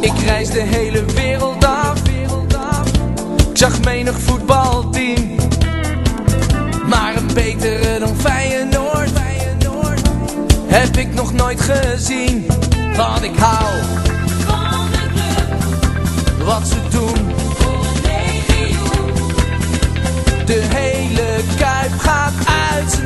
Ik reis de hele wereld af. Ik zag menig voetbalteam. Maar een betere dan Feyenoord. Heb ik nog nooit gezien. Wat ik hou. Van de Wat ze doen. voor. De hele Kuip gaat uit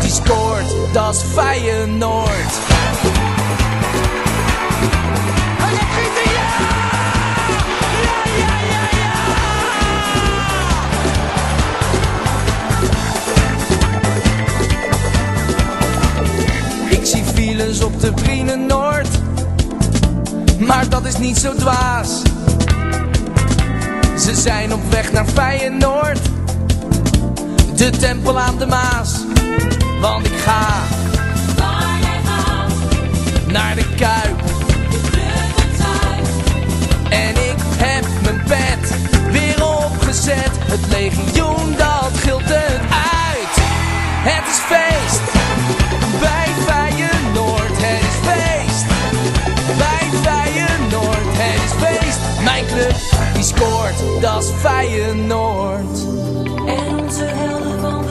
die scoort. Dat is Feyenoord. Ja! Ik zie files op de Brine Noord Maar dat is niet zo dwaas Ze zijn op weg naar Feyenoord De tempel aan de Maas Want ik ga Waar jij gaat, naar de Kuip. De. En ik heb mijn pet weer opgezet. Het legioen dat gilt het uit. Het is feest bij Feyenoord. Het is feest bij Feyenoord. Het is feest. Mijn club die scoort, dat is Feyenoord. En onze helden van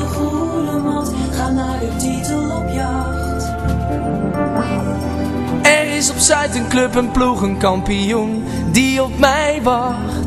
Op Zuid een club, een ploeg, een kampioen Die op mij wacht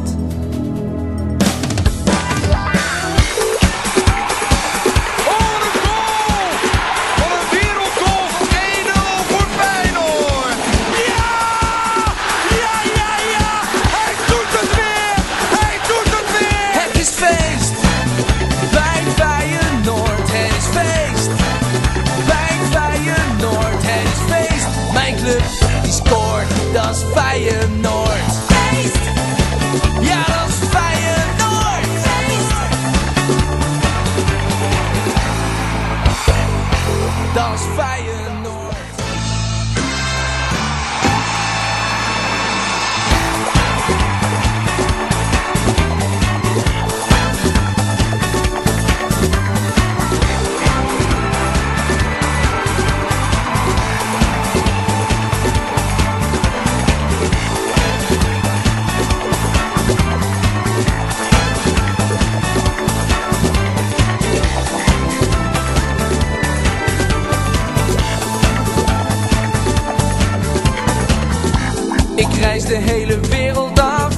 de hele wereld af.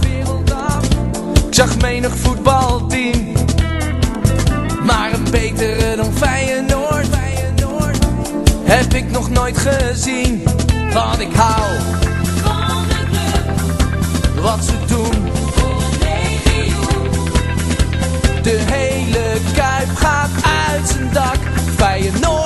Ik zag menig voetbalteam. Maar een betere dan Feyenoord. Heb ik nog nooit gezien. Wat ik hou, Van de club, wat ze doen. voor. De hele Kuip gaat uit zijn dak. Feyenoord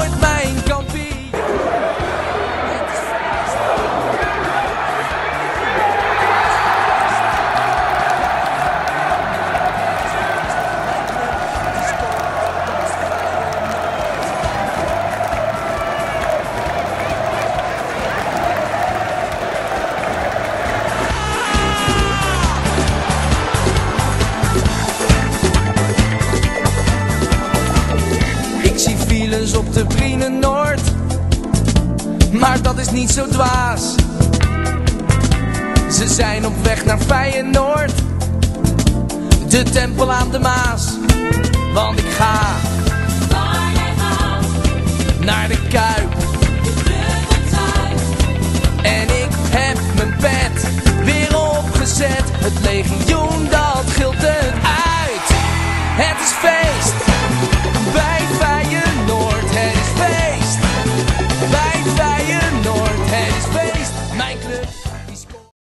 op de Brine Noord. Maar dat is niet zo dwaas. Ze zijn op weg naar Feyenoord. De tempel aan de Maas. Want ik ga. Naar de Kuip. En ik heb mijn pet weer opgezet. Het legioen dat gilt het uit. Het is feest.